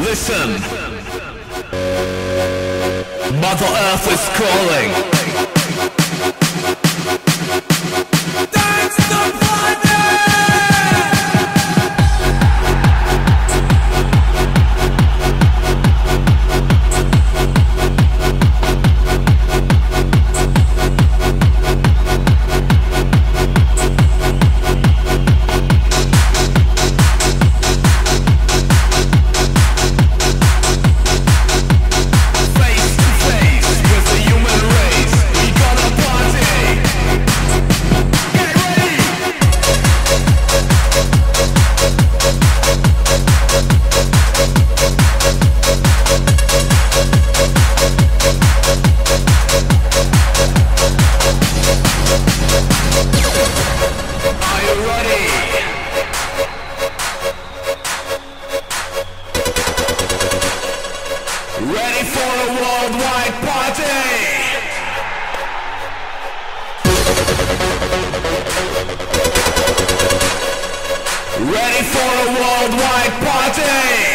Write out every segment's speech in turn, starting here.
Listen. Mother Earth is calling. Ready? For a worldwide party? Ready for a worldwide party?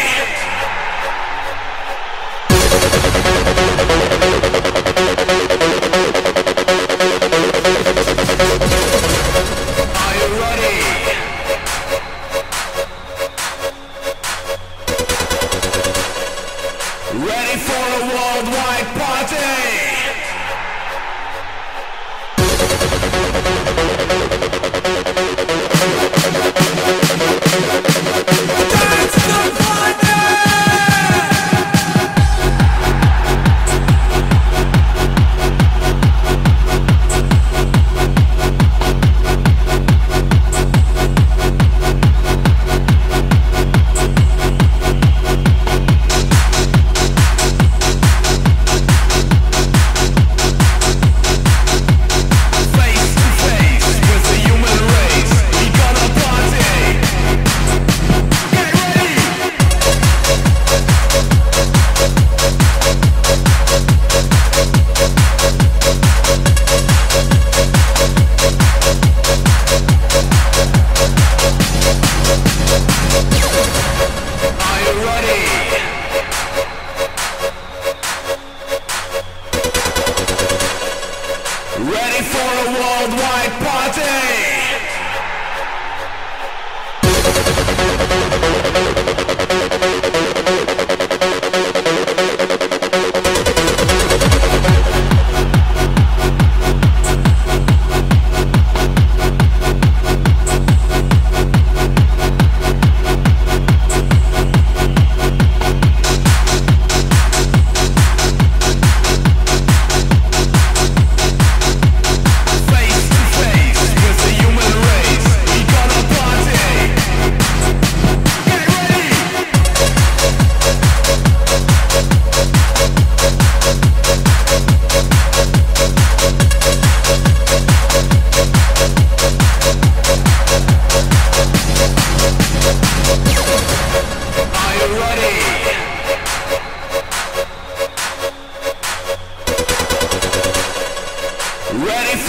Ready for a worldwide Ready for a worldwide party?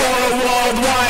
Worldwide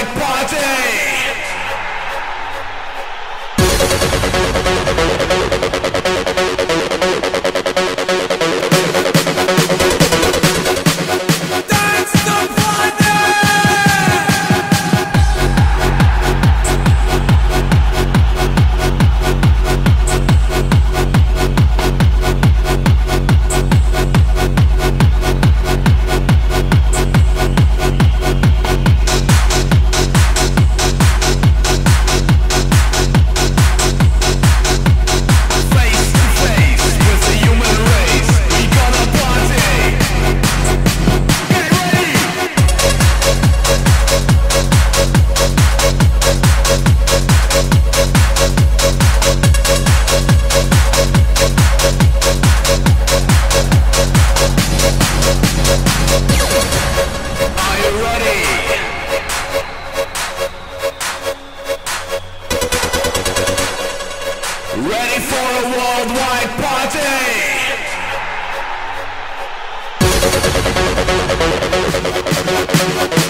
Ready for a worldwide party? Dance the